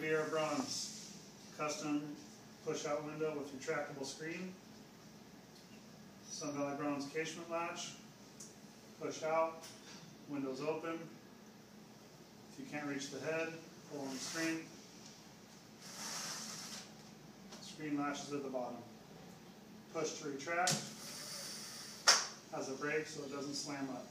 Riviera Bronze, custom push-out window with retractable screen. Sun Valley Bronze casement latch, push out, windows open. If you can't reach the head, pull on the screen. Screen latches at the bottom. Push to retract, has a brake so it doesn't slam up.